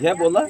घ्या बोला.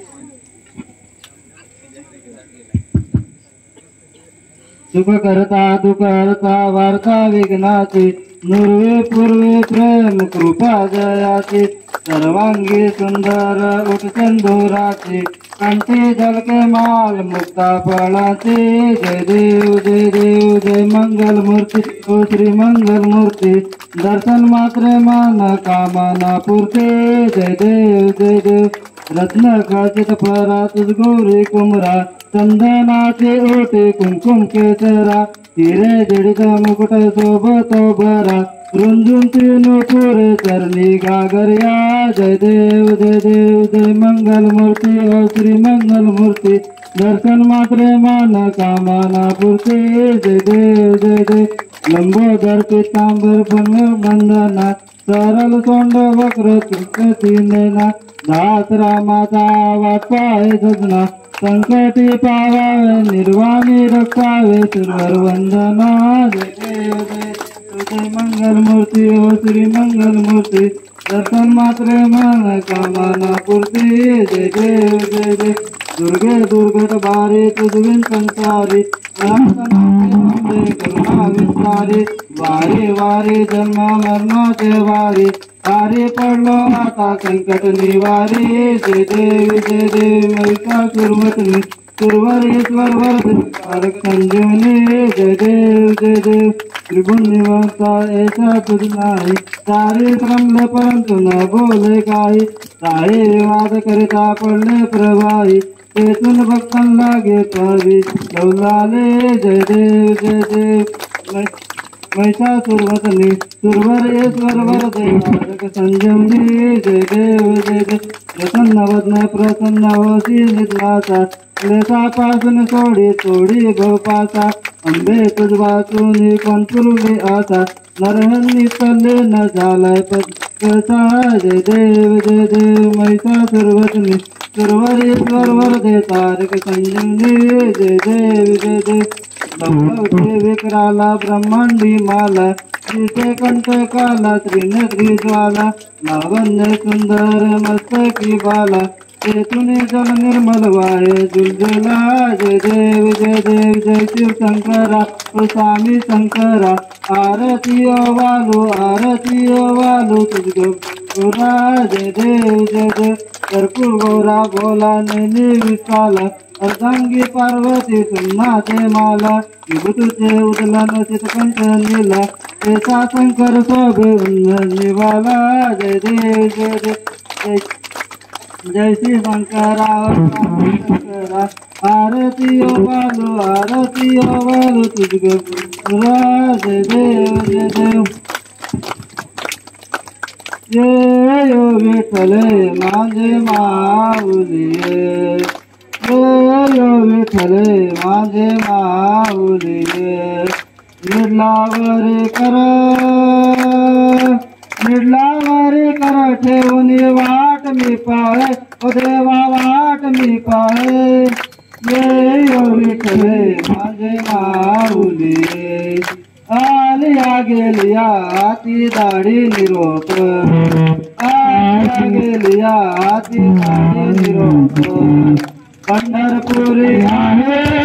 सुख करता, दुख हरता, वार्ता विघ्नाची नुर्वे पूर्वे प्रेम, कृपा जयाची, सर्वांगी सुंदर उठ उठचंदुराची कंठी झलके माल, मुक्ता फळाची जय देव जय देव, जय मंगल मूर्ति। ओ श्री मंगल मूर्ति, दर्शन मात्र मान, कामना पूर्ती। जय देव जय देव, रत्न खचित तुझ गौरी कुमरा। चंदनाचे ओटे कुंकुम केसरा हिरे जडित मुकुट सोबतो बरा रुंजून तीन पुरे चरणी गागर्या जय देव जय देव जय मंगल मूर्ती ओ हो श्री मंगल मूर्ती दर्शन मात्रे मान कामाना पूर्ती जय देव जय देव. लंबोदर पितांबर बंधना सरल तोंड वक्र कृष्ण दात रामाचा वाट पाय सजना. संकटी पावावे निर्वाणी रक्षावे सुंदर वंदना. जय देव जय मंगल मूर्ति ओ श्री मंगल मूर्ति दर्शन मात्रे मन कामना पूर्ती। जय देव जय जय। दुर्गे दुर्गत बारी, तुझविन संसारी। करुणा विस्तारी। वारी वारी, जन्म मरणाचे वारी। वारी पडलो माता संकट निवारी। जय देव जय देव महिषा सुरवतनी सुरवरेश्वर वर संजीवनी जय देव जय देव। त्रिभुवन निवासा, ऐसा तुझ नाही। सारे श्रमले परंतु न बोले काही। सारे वाद करिता पडले प्रवाही तेथून भक्तां लागे पावी। कौलाले जय देव जय देव। महिषासुरवतनी सुरवरेश्वर वरदेवारक संजीवनी जय। देव जय देव। प्रसन्न वदन, प्रसन्न होसी निद्राचा क्लेशापासून सोडी तोडी भवपासा आंबे तुझ वाचून पण पूर्वी आता. नरहन्नी पल्ले न झालाय पसा जय देव जय देव महिषासुरवतनी सुरवरेश्वर वरदे तारक संजीवनी जय देव जय देव. लवते विक्राला ब्रह्मांडी माला. तिथे कंठ काला त्रिनेत्री ज्वाला. लावण्य सुंदर मस्तकी बाला. तेतुने जल निर्मल वाये जुलजुला जय देव जय देव जय शिव शंकरा स्वामी शंकरा आरती वालो आरती वालो तुझ गोरा जय देव जय देव कर्पूर गौरा भोला नेनी विशाला अर्धांगी पार्वती सुन्नाचे माला विभूतीचे उदलन चितकंठ नीला ऐसा शंकर शोभे निवाला जय देव जय देव जय जय श्री शंकरा शंकरा, आरती ओ बालू, आरती ओ बालू, तुझको जय देव जय देव जय यो विठ्ठले माझे माऊली यो विठ्ठले माझे माऊली निर्लावरे कर। निर्लावरे कर ठेवून वाट मी पाहे ओ देवा वाट मी पाहे ये यो विठ्ठले माझे माऊली आलिया गेलिया ती दाढी निरोप आलिया गेलिया ती दाढी निरोप पंढरपुरी आहे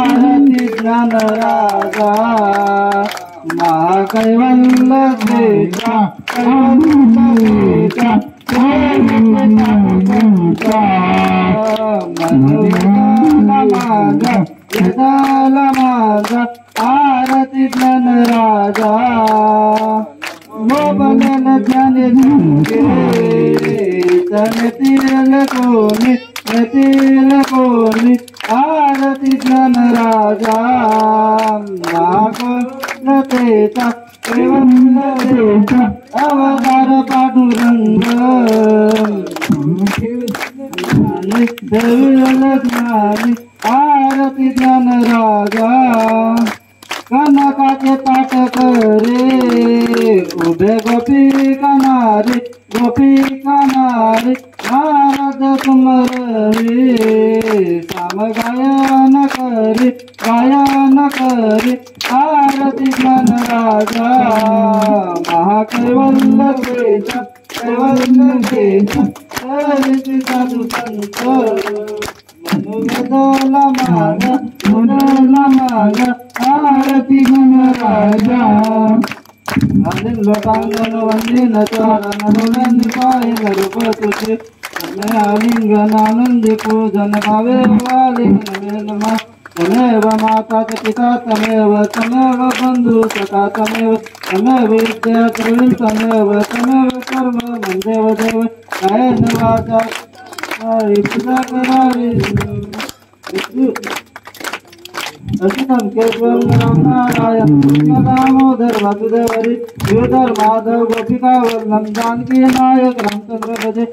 विठोबाचे राजा माझे माऊली जय विठ्ठले माझे माऊली आरती ज्ञान राजा यदाला माझा आरती ज्ञान राजा देवतेचा अवतार ज्ञानी आरती ज्ञान राजा, कनकाचे ताट करे उभे गोपी कनारी गोपी गायन आरती ज्ञान राजा महाकैवल्य केशव कैवल्य माग आरती गुण राजा। अंदिन लोकांगन वंदिन चरण पायल रूप तुझे आलिंगन आनंदी पूजन भावे वालिंगन नमः। तमेव माता च पिता तमेव तमेव बन्धु सखा तमेव तमेव विद्या प्रवीण तमेव तमेव कर्म, मन्देव देव कायेन वाचा पूजा करारि असितं केशवं नारायण दामोदर वासुदेवरि, श्रीधर माधव गोपिका वल्लभ जानकी नायक रामचंद्र भजे।